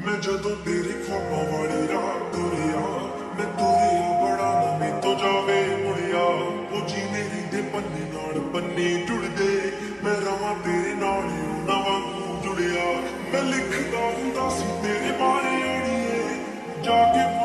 ਜਦੋਂ ਤੇਰੀ ਖੋਪਾਂ ਵਾਲੀ ਰਾਤ ਤੁਰਿਆ, ਮੈਂ ਤੁਰਿਆ ਬੜਾ ਨਵੀਂ ਤੋਂ ਜਾਵੇ ਮੁੜਿਆ। ਉਹ ਜੀ ਮੇਰੀ ਦੇ ਪੰਨੇ ਨਾਲ ਪੰਨੇ ਜੁੜਦੇ, ਮੈਂ ਰਵਾਂ ਤੇਰੇ ਨਾਲ ਉਹਨਾਂ ਵਾਂਗੂ ਜੁੜਿਆ। ਮੈਂ ਲਿਖਦਾ ਹੁੰਦਾ ਸੀ, ਤੇਰੇ ਬਾਰੇ ਅੜੀਏ। ਜਾ ਕੇ